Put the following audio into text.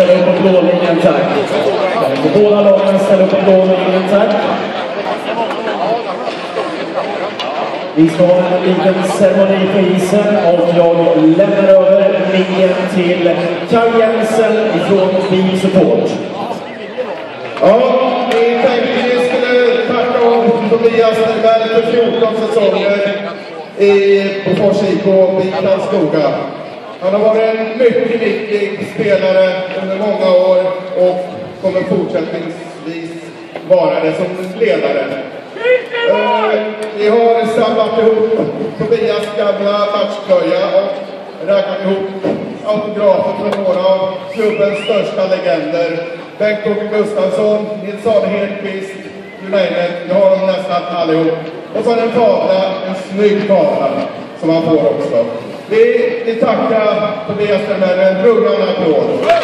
ställer upp på blålinjen, tack. Båda lagen ställer upp på blålinjen, tack. Vi ska ha en liten ceremoni på isen och jag lämnar över micken till Kaj Jensen ifrån Bil Support. Ja, vi tänkte vi skulle tacka om Tobias Nervell för 14 säsonger i Bofors IK i Karlskoga. Han har varit en mycket viktig spelare under många år och kommer fortsättningsvis vara det som ledare. Eh, vi har samlat ihop Tobias gamla matchtröja och räknat ihop autografer från några av klubbens största legender. Bengt-Åke Gustafsson, Nils-Arne Hedqvist, you name it. Vi har dem nästan allihop. Och så en tavla, en snygg tavla, som han får också. Vi, vi tackar Tobias för en rungande applåd.